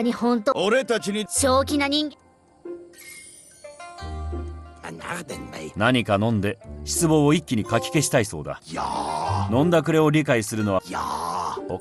に本当俺たちに正気な人間何か飲んで失望を一気にかき消したいそうだ。飲んだくれを理解するのはおっ